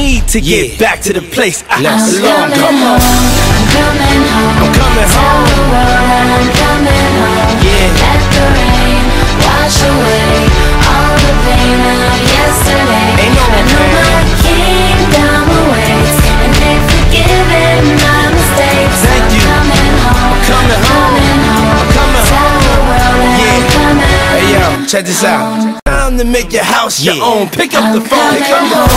need to get Yeah. back to the place I Let's belong. Come on, I'm coming home. I'm coming Tell home. the world I'm coming home. Yeah. Let the rain wash away all the pain of yesterday. Ain't no I know my kingdom awaits, and they've forgiven my mistakes. Thank I'm you. coming home. coming home. Coming home. I'm coming Tell home. the world that Yeah. I'm coming Hey yo, check this out. Time to make your house your own. Pick up the I'm phone. coming Come on. home.